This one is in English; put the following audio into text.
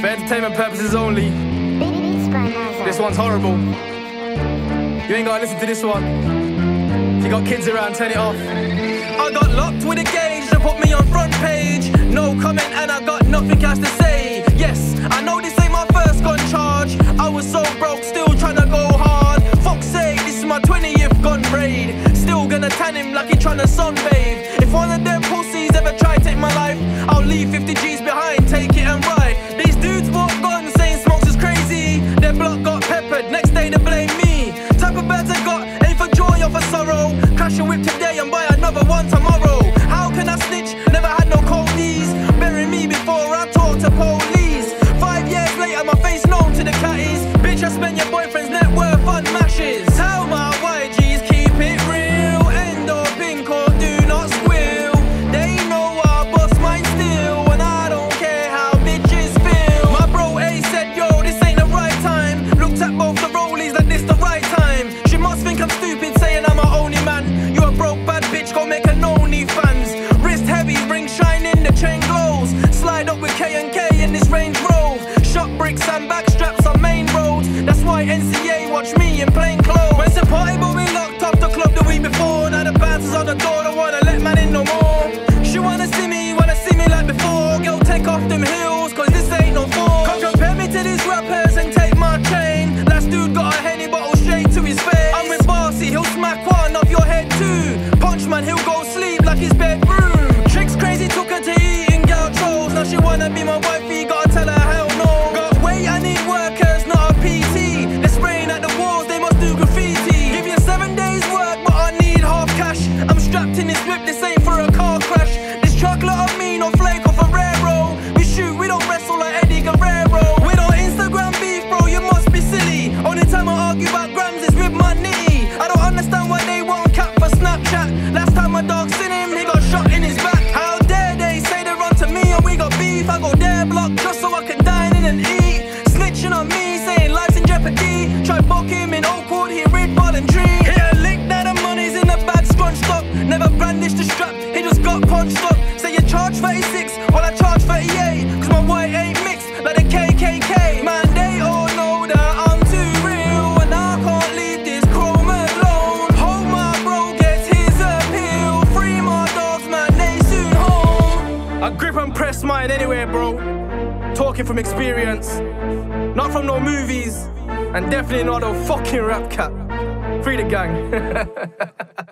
For entertainment purposes only. This one's horrible. You ain't gotta listen to this one. If you got kids around, turn it off. I got locked with a gauge to put me on front page. No comment, and I got nothing else to say. Yes, I know this ain't my first gun charge. I was so broke, still trying to go hard. Fuck's sake, this is my 20th gun raid. Still gonna tan him like he trying to sunbathe. If one of them pussies ever try to take my life, I'll leave 50 K and K in this Range Rover. Shot bricks and backstraps on main roads. That's why NCA no flake or Ferrero. We shoot, we don't wrestle like Eddie Guerrero. We don't Instagram beef, bro, you must be silly. Only time I argue about grams is with my knee. I don't understand why they won't cap for Snapchat. Last time my dog seen him, he got shot in his back. How dare they say they run to me and we got beef? I go their block just so I can dine in and eat. Snitching on me, saying life's in jeopardy. Try fuck him in Oakwood, he read ball and dream. Hit a lick, now the money's in the bag, scrunched up. Never brandished the strap, he just got punched up. Charge 36, while I charge 38. Cause my white ain't mixed like the KKK. Man, they all know that I'm too real. And I can't leave this chrome alone. Hope my bro gets his appeal. Free my dogs, man, they soon home. I grip and press mine anywhere, bro. Talking from experience. Not from no movies. And definitely not a fucking rap cap. Free the gang.